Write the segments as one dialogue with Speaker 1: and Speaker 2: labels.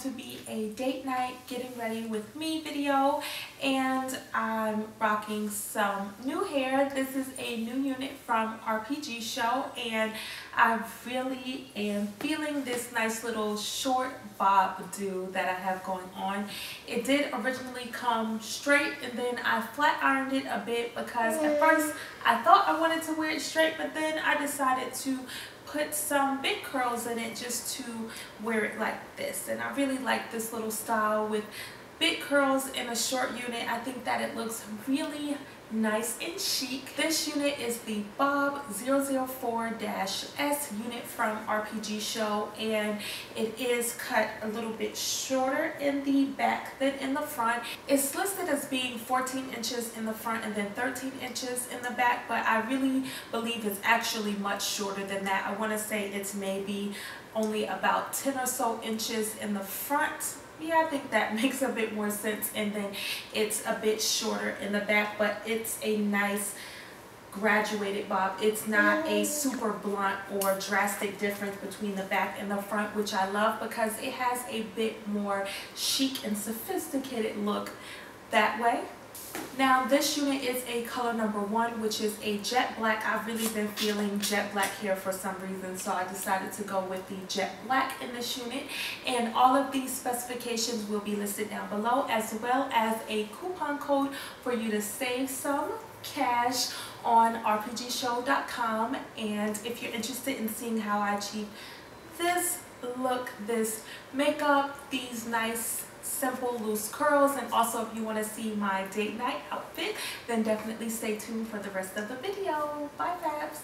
Speaker 1: to be a date night getting ready with me video and I'm rocking some new hair. This is a new unit from RPG Show and I really am feeling this nice little short bob do that I have going on. It did originally come straight and then I flat ironed it a bit because at first I thought I wanted to wear it straight but then I decided to put some big curls in it just to wear it like this. And I really like this little style with big curls in a short unit. I think that it looks really nice and chic. This unit is the Bob 004-S unit from RPG Show and it is cut a little bit shorter in the back than in the front. It's listed as being 14 inches in the front and then 13 inches in the back but I really believe it's actually much shorter than that. I want to say it's maybe only about 10 or so inches in the front yeah, I think that makes a bit more sense. And then it's a bit shorter in the back, but it's a nice graduated bob. It's not a super blunt or drastic difference between the back and the front, which I love because it has a bit more chic and sophisticated look that way. Now this unit is a color number one, which is a jet black. I've really been feeling jet black here for some reason, so I decided to go with the jet black in this unit. And all of these specifications will be listed down below, as well as a coupon code for you to save some cash on rpgshow.com. And if you're interested in seeing how I achieve this look, this makeup, these nice simple loose curls and also if you want to see my date night outfit then definitely stay tuned for the rest of the video. Bye Fabs!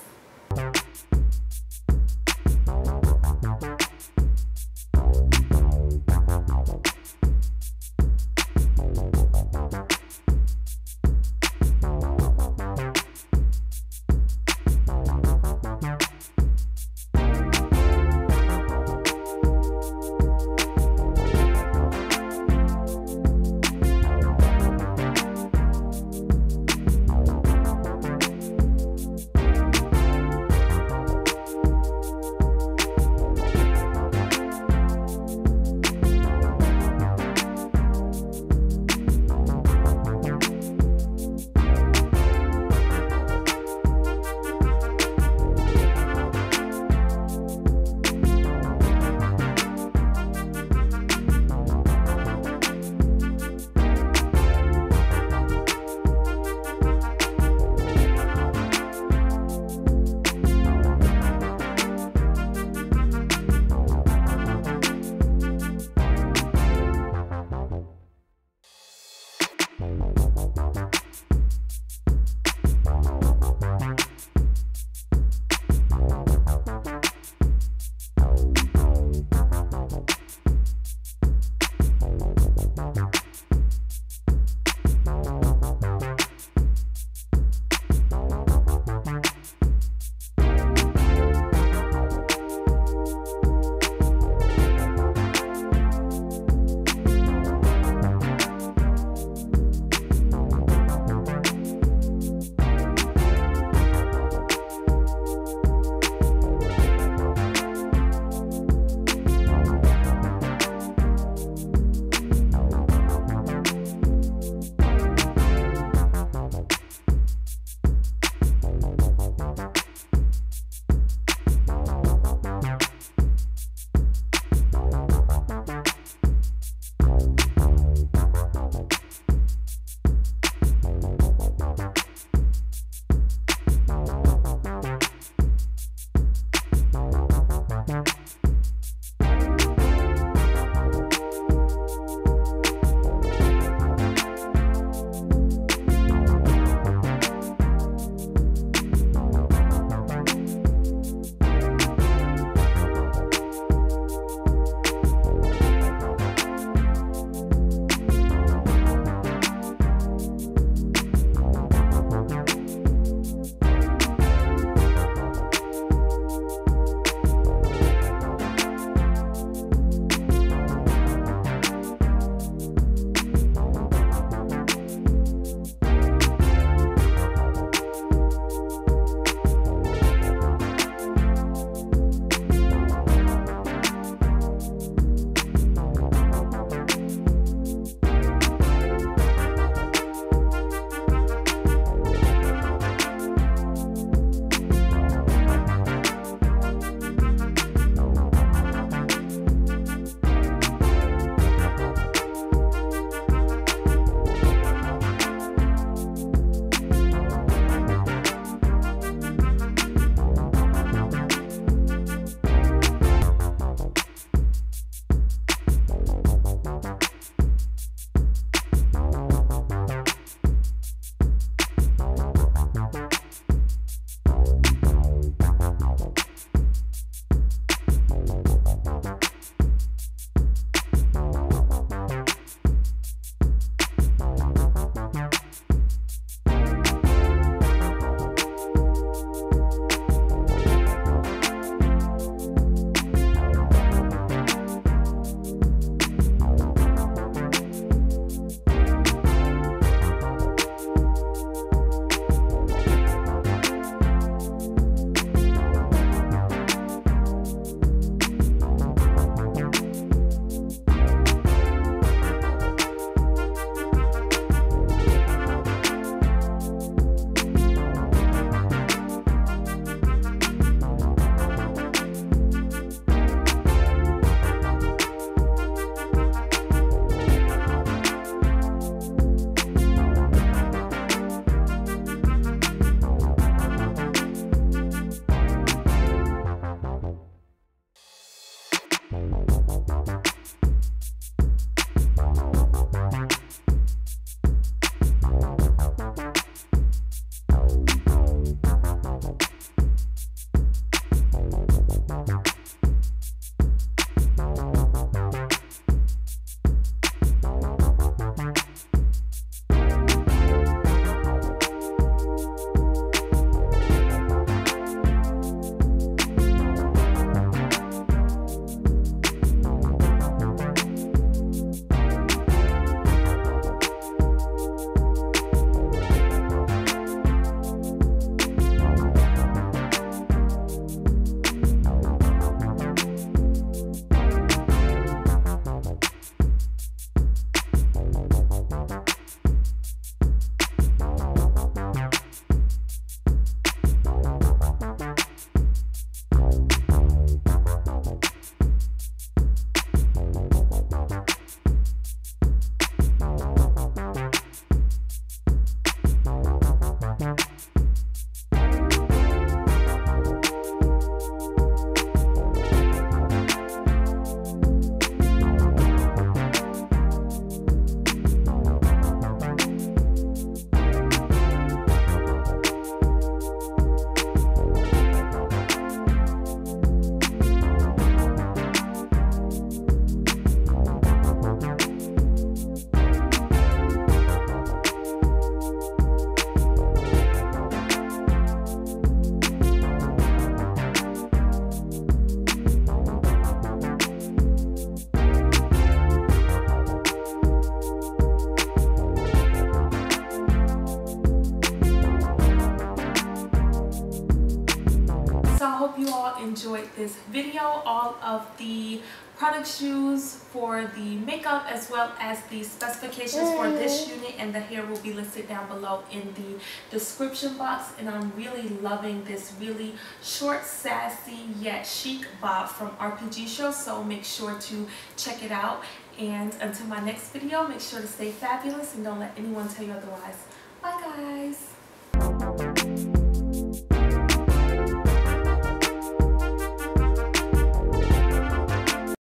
Speaker 1: Enjoyed this video. All of the products used for the makeup as well as the specifications for this unit and the hair will be listed down below in the description box and I'm really loving this really short sassy yet chic bob from RPG Show so make sure to check it out and until my next video make sure to stay fabulous and don't let anyone tell you otherwise. Bye guys!